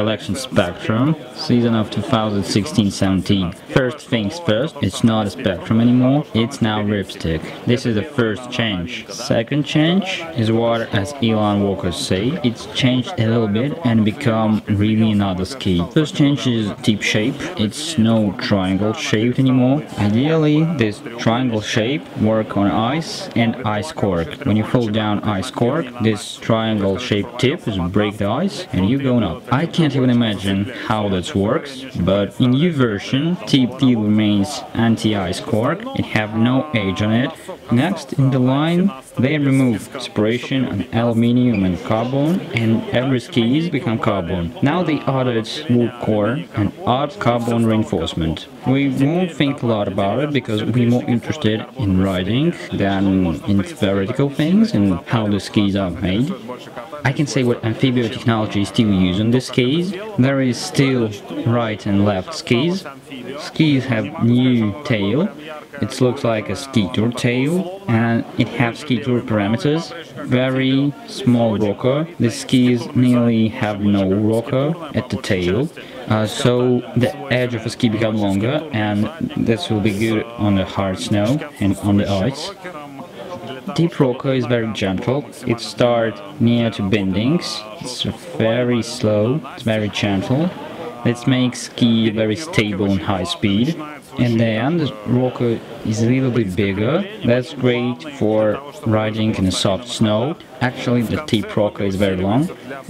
collection Spectrum, season of 2016-17. First things first, it's not a Spectrum anymore, it's now Ripstick. This is the first change. Second change is what, as Elon Walker say, it's changed a little bit and become really another ski. First change is tip shape, it's no triangle shaped anymore. Ideally, this triangle shape work on ice and ice cork. When you fall down ice cork, this triangle shaped tip is break the ice and you going up. I can't even imagine how that works, but in new version, still remains anti-ice cork, it have no edge on it. Next in the line, they remove separation on aluminium and carbon and every skis become carbon. Now they added wood core and add carbon reinforcement. We won't think a lot about it because we're more interested in riding than in theoretical things and how the skis are made. I can say what amphibio technology is still used on the skis. There is still right and left skis. Skis have new tail. It looks like a ski tour tail and it has ski tour parameters. Very small rocker. The skis nearly have no rocker at the tail. Uh, so the edge of a ski become longer and this will be good on the hard snow and on the ice. Tip rocker is very gentle. It starts near to bendings. It's very slow. It's very gentle. This makes ski very stable and high speed. And then the rocker is a little bit bigger. That's great for riding in soft snow. Actually, the tip rocker is very long.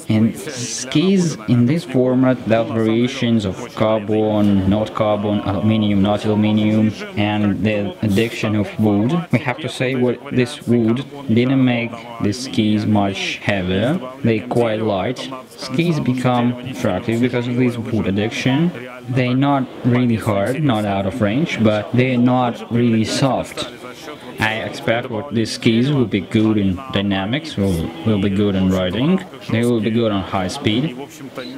And skis in this format, are variations of carbon, not carbon, aluminium, not aluminium, and the addition of wood. We have to say what this wood didn't make the skis much heavier. They're quite light. Skis become attractive because of this wood addition. They're not really hard, not out of range, but they're not really soft. I expect what these skis will be good in dynamics, will, will be good in riding, they will be good on high speed.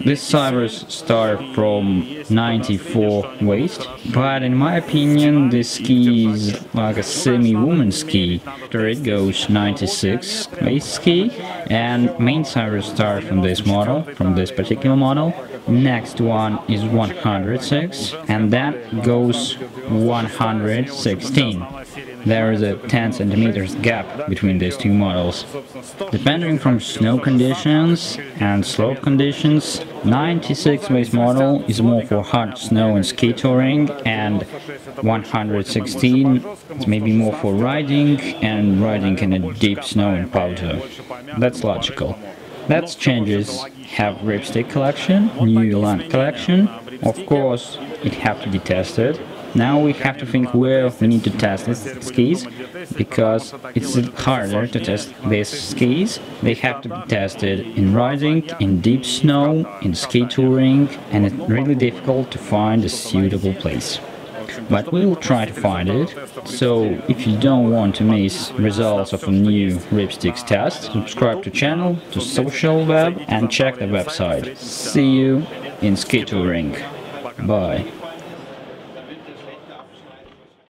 These Cybers start from 94 waist, but in my opinion this ski is like a semi-woman ski. After it goes 96 waist ski, and main Cybers start from this model, from this particular model. Next one is 106, and that goes 116 there is a 10 centimeters gap between these two models. Depending from snow conditions and slope conditions, 96 base model is more for hard snow and ski touring and 116 is maybe more for riding and riding in a deep snow and powder. That's logical. That's changes have ripstick collection, new Elan collection, of course it have to be tested now we have to think where we need to test these skis, because it's harder to test these skis. They have to be tested in riding, in deep snow, in ski touring, and it's really difficult to find a suitable place. But we'll try to find it, so if you don't want to miss results of a new Ripsticks test, subscribe to channel, to social web, and check the website. See you in ski touring. Bye.